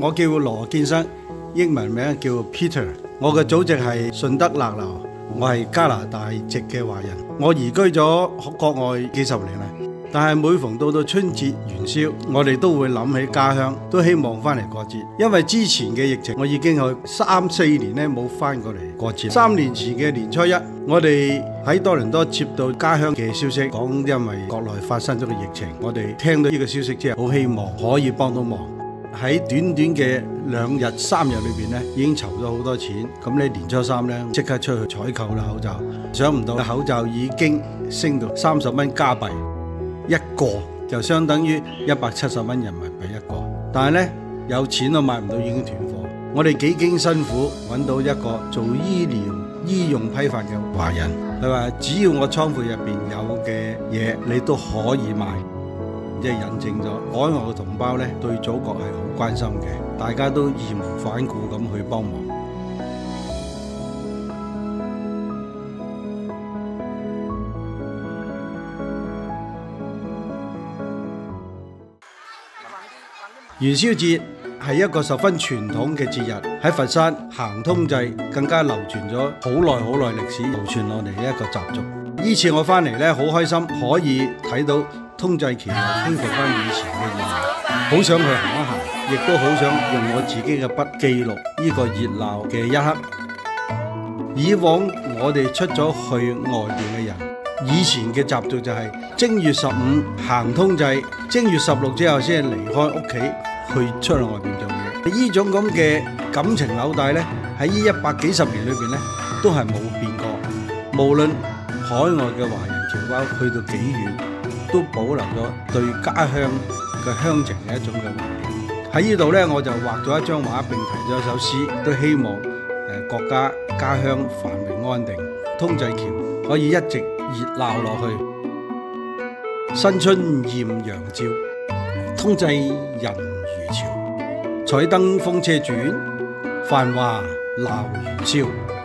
我叫羅建生，英文名叫 Peter。我嘅祖籍係順德勒流，我係加拿大籍嘅華人。我移居咗國外幾十年啦，但係每逢到到春節元宵，我哋都會諗起家鄉，都希望翻嚟過節。因為之前嘅疫情，我已經有三四年咧冇翻過嚟過節。三年前嘅年初一，我哋喺多倫多接到家鄉嘅消息，講因為國內發生咗個疫情，我哋聽到呢個消息之後，好希望可以幫到忙。喺短短嘅兩日三日裏邊咧，已經籌咗好多錢。咁你年初三咧，即刻出去採購啦口罩。想唔到口罩已經升到三十蚊加幣一個，就相當於一百七十蚊人民幣一個。但係咧，有錢都買唔到，已經斷貨。我哋幾經辛苦揾到一個做醫療醫用批發嘅華人，佢話只要我倉庫入邊有嘅嘢，你都可以賣。即係引證咗海外嘅同胞咧，對祖國係好關心嘅，大家都義無反顧咁去幫忙。元宵節係一個十分傳統嘅節日，喺佛山行通濟更加流傳咗好耐好耐歷史，流傳落嚟嘅一個習俗。呢次我翻嚟咧，好開心可以睇到。通濟橋又恢復翻以前嘅熱鬧，好想去行一行，亦都好想用我自己嘅筆記錄呢個熱鬧嘅一刻。以往我哋出咗去外邊嘅人，以前嘅習俗就係正月十五行通濟，正月十六之後先離開屋企去出去外邊做嘢。呢種咁嘅感情紐帶呢，喺呢一百幾十年裏邊呢，都係冇變過。無論海外嘅華人僑胞去到幾遠。都保留咗對家鄉嘅鄉情嘅一種嘅懷念。喺呢度咧，我就畫咗一張畫，並提咗一首詩，都希望誒國家家鄉繁榮安定，通濟橋可以一直熱鬧落去。新春艷陽照，通濟人如潮，彩燈風車轉，繁華鬧元宵。